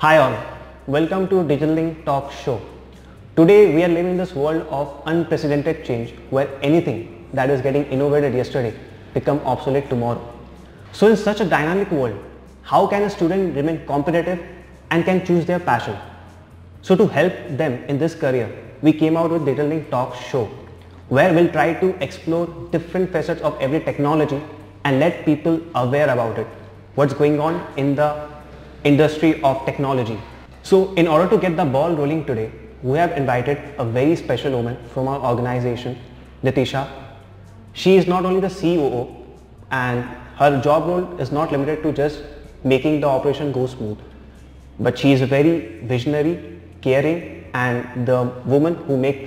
Hi all, welcome to Digital Lync Talk Show. Today we are living in this world of unprecedented change where anything that is getting innovated yesterday become obsolete tomorrow. So in such a dynamic world, how can a student remain competitive and can choose their passion? So to help them in this career, we came out with Digital Lync Talk Show where we'll try to explore different facets of every technology and let people aware about it. What's going on in the industry of technology. So in order to get the ball rolling today, we have invited a very special woman from our organization, Nitisha. She is not only the COO and her job role is not limited to just making the operation go smooth, but she is very visionary, caring and the woman who make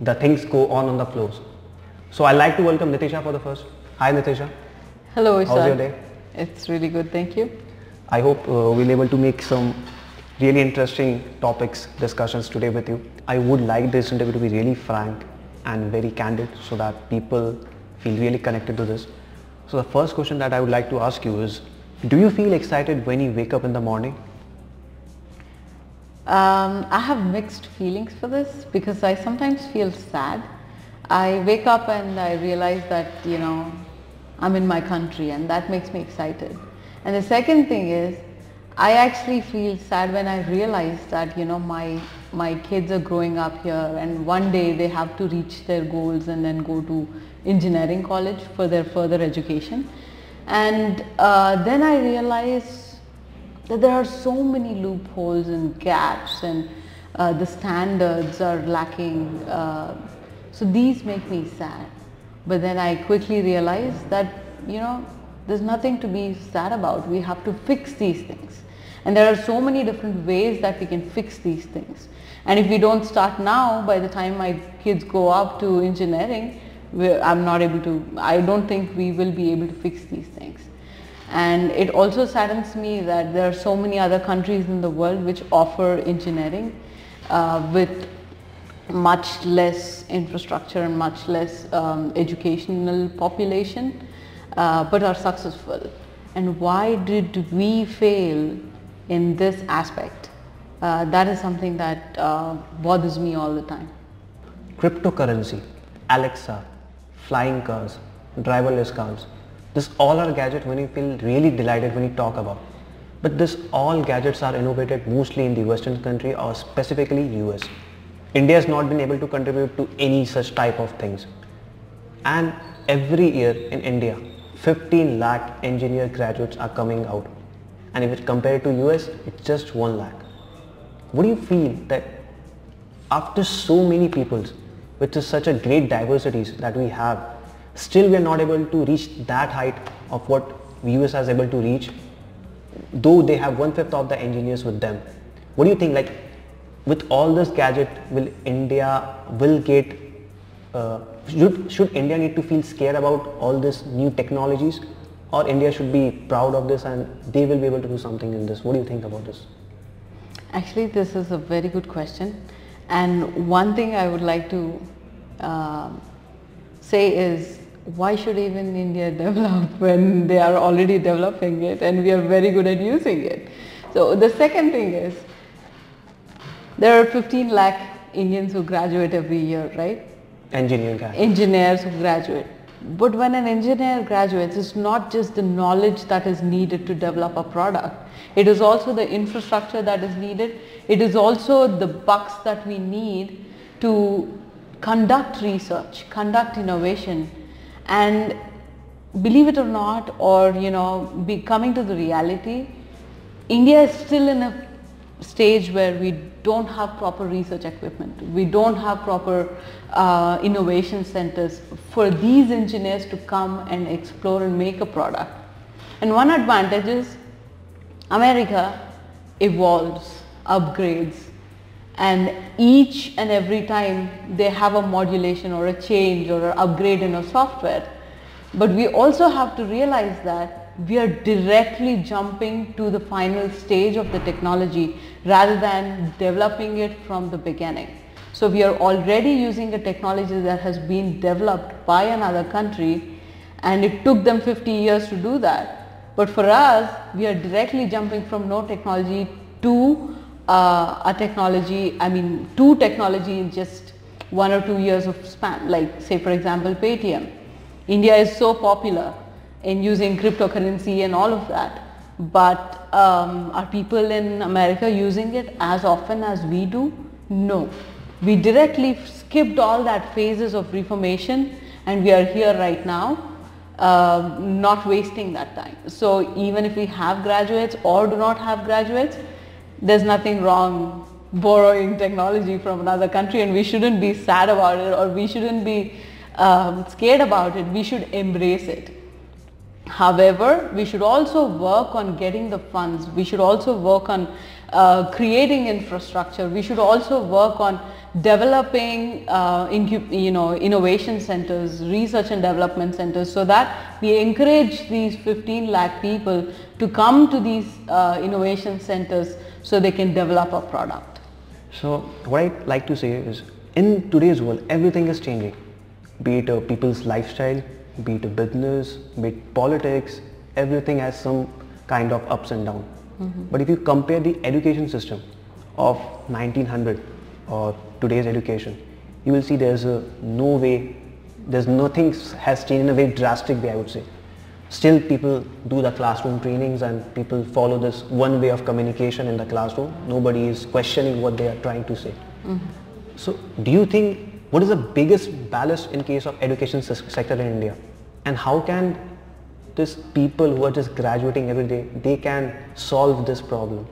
the things go on on the floors. So I'd like to welcome Nitisha for the first. Hi Nitisha. Hello, Ishad. How's your day? It's really good, thank you. I hope uh, we'll able to make some really interesting topics discussions today with you. I would like this interview to be really frank and very candid so that people feel really connected to this. So the first question that I would like to ask you is, do you feel excited when you wake up in the morning? Um, I have mixed feelings for this because I sometimes feel sad. I wake up and I realize that, you know, I'm in my country and that makes me excited. And the second thing is, I actually feel sad when I realize that, you know, my, my kids are growing up here and one day they have to reach their goals and then go to engineering college for their further education. And uh, then I realize that there are so many loopholes and gaps and uh, the standards are lacking. Uh, so these make me sad. But then I quickly realize that, you know, there's nothing to be sad about. We have to fix these things. And there are so many different ways that we can fix these things. And if we don't start now, by the time my kids go up to engineering, I'm not able to, I don't think we will be able to fix these things. And it also saddens me that there are so many other countries in the world which offer engineering uh, with much less infrastructure and much less um, educational population, uh, but are successful. And why did we fail in this aspect? Uh, that is something that uh, bothers me all the time. Cryptocurrency, Alexa, flying cars, driverless cars, this all are gadgets when you feel really delighted when you talk about. But this all gadgets are innovated mostly in the western country or specifically US. India has not been able to contribute to any such type of things. And every year in India, 15 lakh engineer graduates are coming out. And if it's compared to US, it's just 1 lakh. What do you feel that after so many peoples, which is such a great diversities that we have, still we are not able to reach that height of what US is able to reach, though they have one fifth of the engineers with them. What do you think? Like with all this gadget, will India will get uh, should, should India need to feel scared about all these new technologies or India should be proud of this and they will be able to do something in this? What do you think about this? Actually, this is a very good question. And one thing I would like to uh, say is why should even India develop when they are already developing it and we are very good at using it. So the second thing is there are 15 lakh Indians who graduate every year, right? Engineer guy. Engineers who graduate. But when an engineer graduates, it's not just the knowledge that is needed to develop a product. It is also the infrastructure that is needed. It is also the bucks that we need to conduct research, conduct innovation and believe it or not or you know be coming to the reality, India is still in a stage where we don't have proper research equipment. We don't have proper uh, innovation centers for these engineers to come and explore and make a product. And one advantage is America evolves, upgrades and each and every time they have a modulation or a change or an upgrade in a software. But we also have to realize that we are directly jumping to the final stage of the technology rather than developing it from the beginning. So we are already using a technology that has been developed by another country and it took them 50 years to do that. But for us, we are directly jumping from no technology to uh, a technology, I mean, to technology in just one or two years of span, like say for example Paytm. India is so popular in using cryptocurrency and all of that, but um, are people in America using it as often as we do? No. We directly skipped all that phases of reformation and we are here right now uh, not wasting that time. So even if we have graduates or do not have graduates, there's nothing wrong borrowing technology from another country and we shouldn't be sad about it or we shouldn't be um, scared about it. We should embrace it. However, we should also work on getting the funds. We should also work on uh, creating infrastructure. We should also work on developing uh, you know, innovation centers, research and development centers so that we encourage these 15 lakh people to come to these uh, innovation centers so they can develop a product. So what I'd like to say is in today's world everything is changing be it a people's lifestyle, be it a business, be it politics, everything has some kind of ups and downs. Mm-hmm. But if you compare the education system of 1900 or today's education, you will see there's a no way, there's nothing has changed in a very drastic way I would say. Still people do the classroom trainings and people follow this one way of communication in the classroom. Nobody is questioning what they are trying to say. Mm-hmm. So do you think, what is the biggest ballast in case of education sector in India? And how can this people who are just graduating every day, they can solve this problem?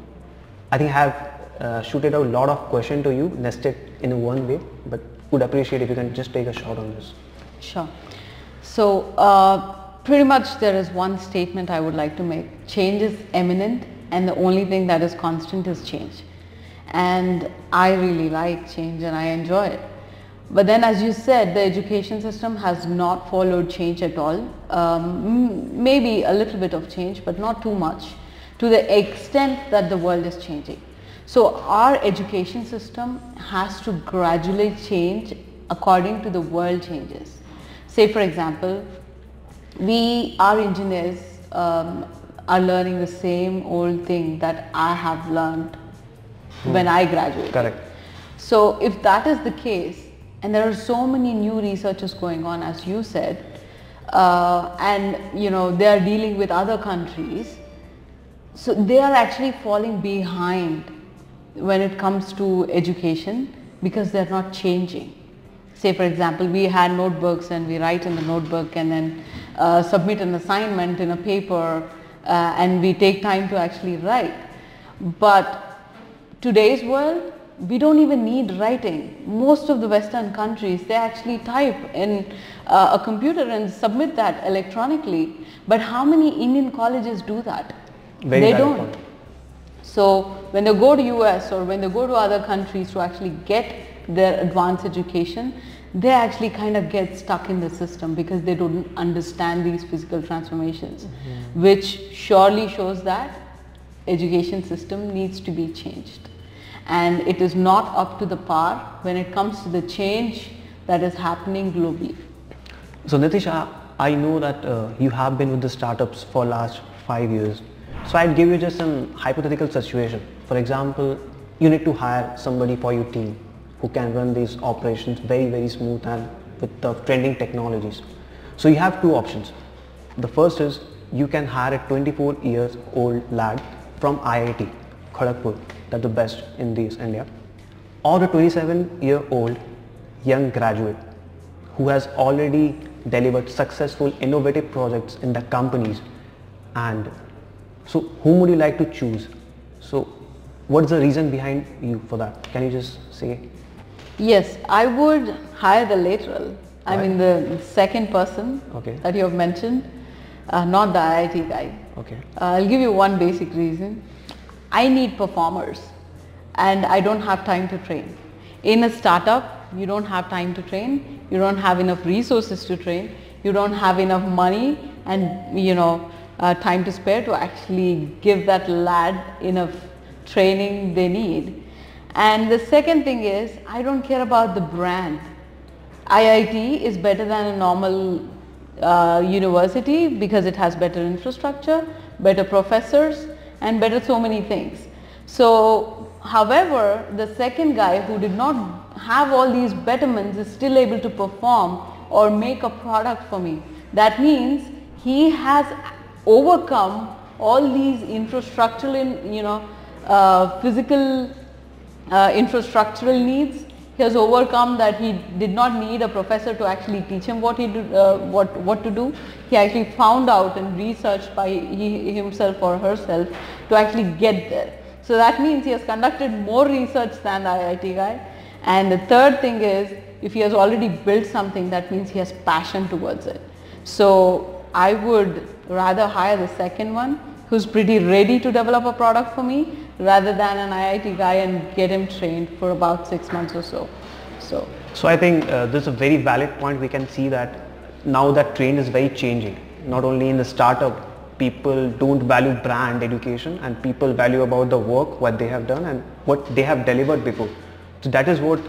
I think I have uh, shooted out a lot of question to you nested in one way but would appreciate if you can just take a shot on this. Sure. So uh, pretty much there is one statement I would like to make. Change is imminent and the only thing that is constant is change. And I really like change and I enjoy it. But then as you said, the education system has not followed change at all. Um, maybe a little bit of change, but not too much to the extent that the world is changing. So our education system has to gradually change according to the world changes. Say for example, we, our engineers um, are learning the same old thing that I have learned hmm. when I graduated. Correct. So if that is the case, and there are so many new researches going on as you said, uh, and you know they are dealing with other countries, so they are actually falling behind when it comes to education because they're not changing. Say for example, we had notebooks and we write in the notebook and then uh, submit an assignment in a paper uh, and we take time to actually write. But today's world, we don't even need writing. Most of the western countries, they actually type in uh, a computer and submit that electronically. But how many Indian colleges do that? Very they don't. Point. So when they go to US or when they go to other countries to actually get their advanced education, they actually kind of get stuck in the system because they don't understand these physical transformations, mm-hmm. which surely shows that education system needs to be changed. And it is not up to the par when it comes to the change that is happening globally. So Nitisha, I know that uh, you have been with the startups for last five years. So I'd give you just some hypothetical situation. For example, you need to hire somebody for your team who can run these operations very, very smooth and with the trending technologies. So you have two options. The first is you can hire a 24 years old lad from IIT, Kharagpur, that's the best in this India, or a 27 year old young graduate who has already delivered successful innovative projects in the companies and so whom would you like to choose? So what's the reason behind you for that? Can you just say? Yes, I would hire the lateral. I mean the second person okay. that you have mentioned, uh, not the IIT guy. Okay. Uh, I'll give you one basic reason. I need performers and I don't have time to train. In a startup, you don't have time to train, you don't have enough resources to train, you don't have enough money and you know uh, time to spare to actually give that lad enough training they need. And the second thing is, I don't care about the brand. IIT is better than a normal uh, university because it has better infrastructure, better professors and better so many things. So, however, the second guy who did not have all these betterments is still able to perform or make a product for me. That means he has overcome all these infrastructural, in you know, uh, physical uh, infrastructural needs. He has overcome that he did not need a professor to actually teach him what he do, uh, what what to do. He actually found out and researched by he, himself or herself to actually get there. So that means he has conducted more research than the IIT guy. And the third thing is if he has already built something that means he has passion towards it. So I would rather hire the second one who's pretty ready to develop a product for me rather than an IIT guy and get him trained for about six months or so. So, so I think uh, this is a very valid point. We can see that now that trend is very changing. Not only in the startup, people don't value brand education and people value about the work, what they have done and what they have delivered before. So that is what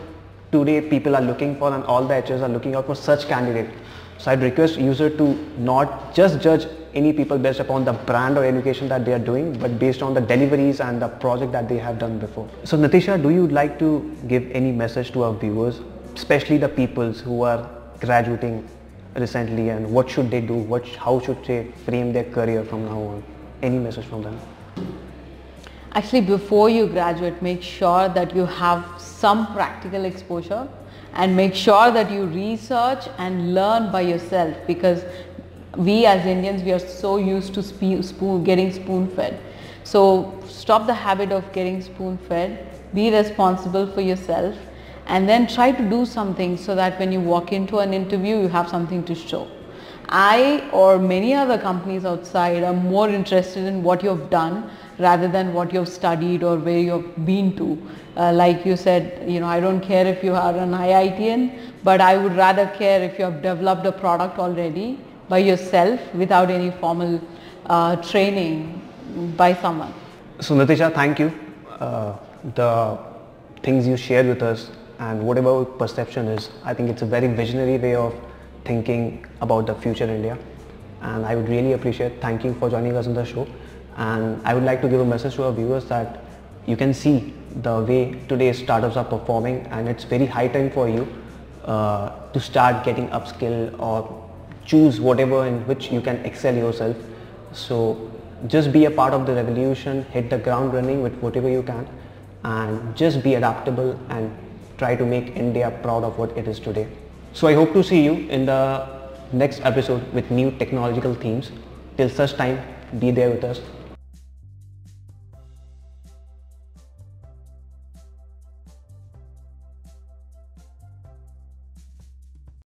today people are looking for and all the HRs are looking out for such candidate. So I'd request user to not just judge any people based upon the brand or education that they are doing, but based on the deliveries and the project that they have done before. So Nitisha, do you like to give any message to our viewers, especially the peoples who are graduating recently and what should they do, what, how should they frame their career from now on? Any message from them? Actually, before you graduate, make sure that you have some practical exposure and make sure that you research and learn by yourself because we as Indians, we are so used to spoon, getting spoon fed. So stop the habit of getting spoon fed, be responsible for yourself and then try to do something so that when you walk into an interview, you have something to show. I or many other companies outside are more interested in what you have done rather than what you have studied or where you have been to. Uh, like you said, you know, I don't care if you are an IITian, but I would rather care if you have developed a product already by yourself without any formal uh, training by someone. So Nitisha, thank you. Uh, the things you shared with us and whatever perception is, I think it's a very visionary way of thinking about the future India. And I would really appreciate thanking for joining us on the show. And I would like to give a message to our viewers that you can see the way today's startups are performing and it's very high time for you uh, to start getting upskill or choose whatever in which you can excel yourself. So just be a part of the revolution, hit the ground running with whatever you can and just be adaptable and try to make India proud of what it is today. So I hope to see you in the next episode with new technological themes. Till such time, be there with us.